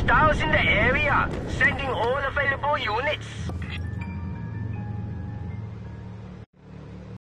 Hostiles in the area. Sending all available units.